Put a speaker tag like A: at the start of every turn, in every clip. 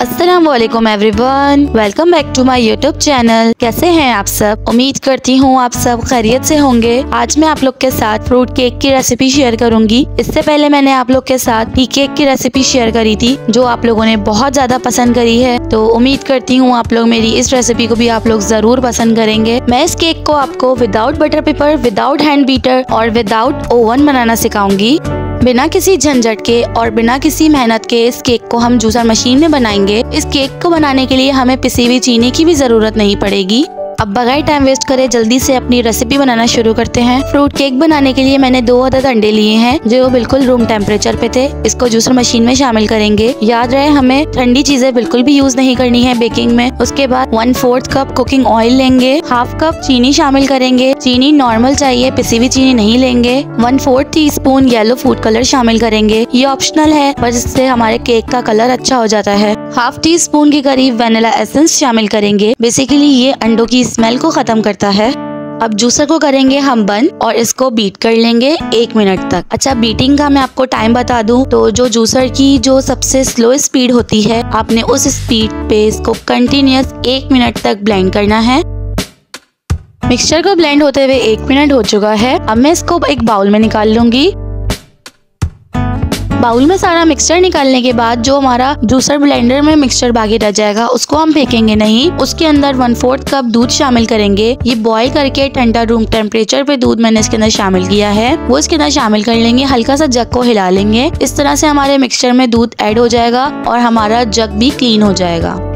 A: वालेकुम everyone welcome back to my YouTube channel कैसे हैं आप सब? उम्मीद करती हूँ आप सब खैरियत से होंगे। आज मैं आप लोग के साथ फ्रूट केक की रेसिपी शेयर करूँगी। इससे पहले मैंने आप लोग के साथ टी केक की रेसिपी शेयर करी थी, जो आप लोगों ने बहुत ज़्यादा पसंद करी है। तो उम्मीद करती हूँ आप लोग मेरी इस रेसिपी को भी आप लोग ज़रूर पसंद करेंगे। मैं इस केक को आपको without butter paper without hand beater और विदाउट ओवन बनाना सिखाऊँगी। बिना किसी झंझट के और बिना किसी मेहनत के इस केक को हम जूसर मशीन में बनाएँगे। इस केक को बनाने के लिए हमें पिसी हुई चीनी की भी ज़रूरत नहीं पड़ेगी। अब बगैर टाइम वेस्ट करे जल्दी से अपनी रेसिपी बनाना शुरू करते हैं। फ्रूट केक बनाने के लिए मैंने दो अदद अंडे लिए हैं, जो बिल्कुल रूम टेम्परेचर पे थे। इसको जूसर मशीन में शामिल करेंगे। याद रहे, हमें ठंडी चीज़ें बिल्कुल भी यूज़ नहीं करनी है बेकिंग में। उसके बाद one fourth cup cooking oil लेंगे। हाफ़ कप चीनी शामिल करेंगे। चीनी नॉर्मल चाहिए, पिसी हुई चीनी नहीं लेंगे। One fourth teaspoon yellow food colour शामिल करेंगे। ये ऑप्शनल है, पर इससे हमारे केक का कलर अच्छा हो जाता है। हाफ़ टी स्पून के करीब वेनिला एसेंस शामिल करेंगे। बेसिकली ये अंडों की स्मेल को खत्म करता है। अब जूसर को करेंगे हम बंद और इसको बीट कर लेंगे एक मिनट तक। अच्छा बीटिंग का मैं आपको टाइम बता दूँ तो जो जूसर की जो सबसे स्लो स्पीड होती है, आपने उस स्पीड पे इसको कंटिन्यूस एक मिनट तक ब्लेंड करना है। मिक्सचर को ब्लेंड होते हुए एक मिनट हो चुका है। अब मैं इसको एक बाउल में निकाल लूँगी। बाउल में सारा मिक्सचर निकालने के बाद जो हमारा जूसर ब्लेंडर में मिक्सचर बाकी रह जाएगा, उसको हम फेंकेंगे नहीं। उसके अंदर वन फोर्थ कप दूध शामिल करेंगे। ये बॉईल करके ठंडा रूम टेम्परेचर पे दूध मैंने इसके अंदर शामिल किया है। वो इसके अंदर शामिल कर लेंगे, हल्का सा जग को हिला लेंगे। इस तरह से हमारे मिक्सचर में दूध एड हो जाएगा और हमारा जग भी क्लीन हो जाएगा।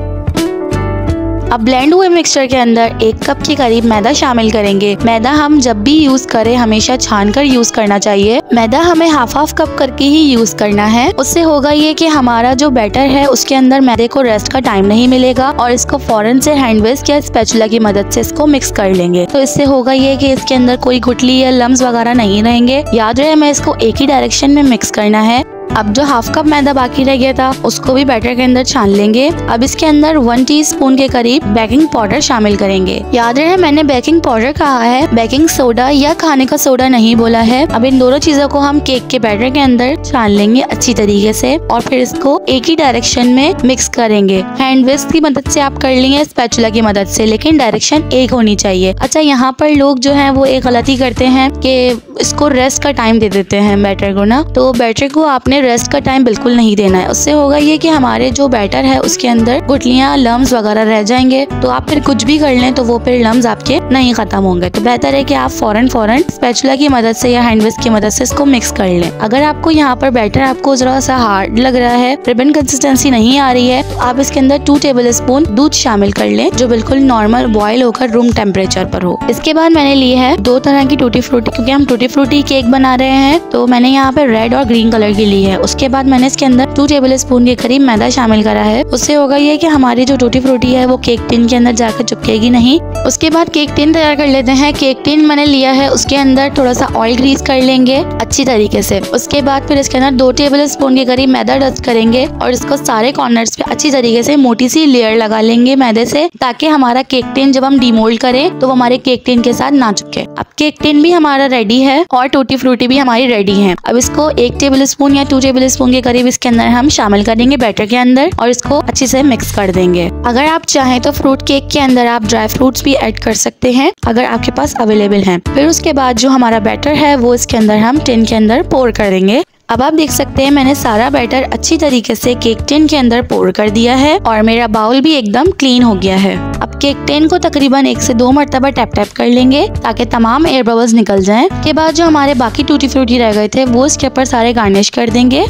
A: अब ब्लेंड हुए मिक्सचर के अंदर एक कप के करीब मैदा शामिल करेंगे। मैदा हम जब भी यूज़ करें, हमेशा छान कर यूज़ करना चाहिए। मैदा हमें हाफ़ हाफ़ कप करके ही यूज़ करना है। उससे होगा ये कि हमारा जो बैटर है, उसके अंदर मैदे को रेस्ट का टाइम नहीं मिलेगा और इसको फ़ौरन से हैंड वेस्ट या स्पेचुला की मदद से इसको मिक्स कर लेंगे। तो इससे होगा ये कि इसके अंदर कोई गुटली या लम्स वगैरह नहीं रहेंगे। याद रहे, हमें इसको एक ही डायरेक्शन में मिक्स करना है। अब जो हाफ़ कप मैदा बाकी रह गया था, उसको भी बैटर के अंदर छान लेंगे। अब इसके अंदर वन टीस्पून के करीब बेकिंग पाउडर शामिल करेंगे। याद रहे, मैंने बेकिंग पाउडर कहा है। बेकिंग सोडा या खाने का सोडा नहीं बोला है। अब इन दोनों चीज़ों को हम केक के बैटर के अंदर छान लेंगे अच्छी तरीके से और फिर इसको एक ही डायरेक्शन में मिक्स करेंगे। हैंड विस्क की मदद से आप कर लेंगे स्पैचुला की मदद से, लेकिन डायरेक्शन एक होनी चाहिए। अच्छा यहाँ पर लोग जो है, वो एक गलती करते हैं कि इसको रेस्ट का टाइम दे देते हैं बैटर को ना। तो बैटर को आपने रेस्ट का टाइम बिल्कुल नहीं देना है। उससे होगा ये कि हमारे जो बैटर है, उसके अंदर गुटलियाँ लम्स वगैरह रह जाएँगे। तो आप फिर कुछ भी कर लें तो वो फिर लम्स आपके नहीं खत्म होंगे। तो बेहतर है कि आप फ़ौरन फ़ौरन स्पेचुला की मदद से या हैंड की मदद से इसको मिक्स कर लें। अगर आपको यहाँ पर बैटर आपको जरा सा हार्ड लग रहा है रिबन कंसिस्टेंसी नहीं आ रही है तो आप इसके अंदर टू टेबल स्पून दूध शामिल कर लें, जो बिल्कुल नॉर्मल बॉयल होकर रूम टेम्परेचर पर हो। इसके बाद मैंने ली है दो तरह की टूटी फ्रूटी क्योंकि हम टूटी फ्रूटी केक बना रहे हैं तो मैंने यहाँ पे रेड और ग्रीन कलर की ली है। उसके बाद मैंने इसके अंदर टू टेबल स्पून के करीब मैदा शामिल करा है। उससे होगा ये कि हमारी जो टूटी फ्रूटी है, वो केक टिन के अंदर जाकर चुपकेगी नहीं। उसके बाद केक टिन तैयार कर लेते हैं। केक टिन मैंने लिया है। उसके अंदर थोड़ा सा ऑयल ग्रीस कर लेंगे अच्छी तरीके से। उसके बाद फिर इसके अंदर दो टेबल स्पून के करीब मैदा डस्ट करेंगे और इसको सारे कॉर्नर्स पे अच्छी तरीके से मोटी सी लेयर लगा लेंगे मैदे से, ताकि हमारा केक टिन जब हम डिमोल्ड करें तो वो हमारे केक टिन के साथ ना चुके। अब केक टिन भी हमारा रेडी है और टूटी फ्रूटी भी हमारी रेडी है। अब इसको एक टेबल स्पून या टू टेबल स्पून के करीब इसके अंदर हम शामिल कर देंगे बैटर के अंदर और इसको अच्छे से मिक्स कर देंगे। अगर आप चाहें तो फ्रूट केक के अंदर आप ड्राई फ्रूट्स भी ऐड कर सकते हैं, अगर आपके पास अवेलेबल हैं। फिर उसके बाद जो हमारा बैटर है, वो इसके अंदर हम टिन के अंदर पोर कर देंगे। अब आप देख सकते हैं, मैंने सारा बैटर अच्छी तरीके से केक टिन के अंदर पोर कर दिया है और मेरा बाउल भी एकदम क्लीन हो गया है। अब केक टिन को तकरीबन एक से दो मरतबा टैप टैप कर लेंगे ताकि तमाम एयर बबल्स निकल जाएँ। के बाद जो हमारे बाकी टूटी फ्रूटी रह गए थे, वो इसके ऊपर सारे गार्निश कर देंगे।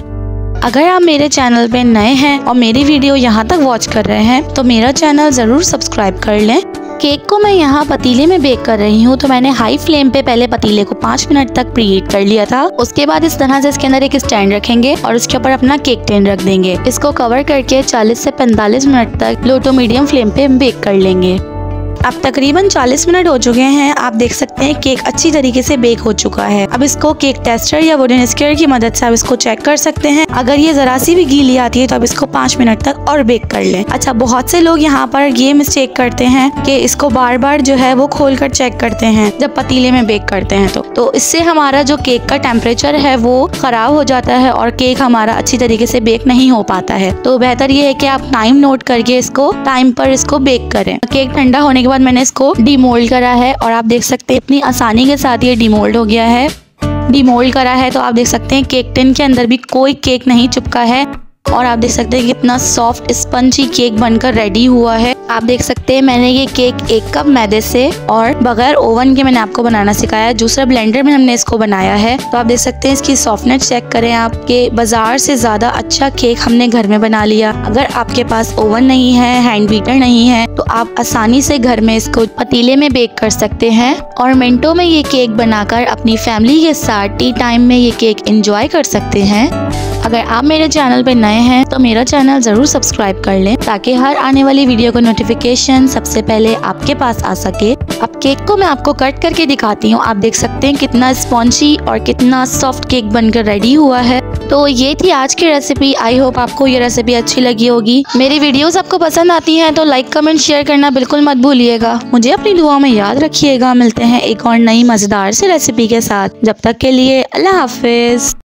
A: अगर आप मेरे चैनल पे नए हैं और मेरी वीडियो यहाँ तक वॉच कर रहे हैं तो मेरा चैनल ज़रूर सब्सक्राइब कर लें। केक को मैं यहाँ पतीले में बेक कर रही हूँ तो मैंने हाई फ्लेम पे पहले पतीले को पाँच मिनट तक प्रीहीट कर लिया था। उसके बाद इस तरह से इसके अंदर एक स्टैंड रखेंगे और उसके ऊपर अपना केक टेन रख देंगे। इसको कवर करके 40 से 45 मिनट तक लो टू मीडियम फ्लेम पे बेक कर लेंगे। अब तकरीबन 40 मिनट हो चुके हैं। आप देख सकते हैं केक अच्छी तरीके से बेक हो चुका है। अब इसको केक टेस्टर या वुडन स्केयर की मदद से आप इसको चेक कर सकते हैं। अगर ये जरा सी भी गीली आती है तो आप इसको पाँच मिनट तक और बेक कर लें। अच्छा बहुत से लोग यहाँ पर ये मिस्टेक करते हैं कि इसको बार बार जो है वो खोल कर चेक करते हैं, जब पतीले में बेक करते हैं तो। तो इससे हमारा जो केक का टेम्परेचर है वो खराब हो जाता है और केक हमारा अच्छी तरीके से बेक नहीं हो पाता है। तो बेहतर ये है कि आप टाइम नोट करके इसको टाइम पर इसको बेक करें। केक ठंडा होने के बाद मैंने इसको डिमोल्ड करा है और आप देख सकते हैं, इतनी आसानी के साथ ये डिमोल्ड हो गया है। डिमोल्ड करा है तो आप देख सकते हैं केक टिन के अंदर भी कोई केक नहीं चुपका है। और आप देख सकते हैं कितना सॉफ्ट स्पंजी केक बनकर रेडी हुआ है। आप देख सकते हैं मैंने ये केक एक कप मैदे से और बगैर ओवन के मैंने आपको बनाना सिखाया जूसर ब्लेंडर में हमने इसको बनाया है। तो आप देख सकते हैं इसकी सॉफ्टनेस चेक करें आपके बाज़ार से ज़्यादा अच्छा केक हमने घर में बना लिया। अगर आपके पास ओवन नहीं है हैंड बीटर नहीं है तो आप आसानी से घर में इसको पतीले में बेक कर सकते हैं और मिनटों में ये केक बनाकर अपनी फैमिली के साथ टी टाइम में ये केक एंजॉय कर सकते हैं। अगर आप मेरे चैनल पर नए हैं तो मेरा चैनल ज़रूर सब्सक्राइब कर लें, ताकि हर आने वाली वीडियो का नोटिफिकेशन सबसे पहले आपके पास आ सके। अब केक को मैं आपको कट करके दिखाती हूँ। आप देख सकते हैं कितना स्पॉन्जी और कितना सॉफ्ट केक बनकर रेडी हुआ है। तो ये थी आज की रेसिपी आई होप आपको ये रेसिपी अच्छी लगी होगी। मेरी वीडियोस आपको पसंद आती हैं तो लाइक कमेंट शेयर करना बिल्कुल मत भूलिएगा। मुझे अपनी दुआ में याद रखिएगा। मिलते हैं एक और नई मज़ेदार सी रेसिपी के साथ। जब तक के लिए अल्लाह हाफिज।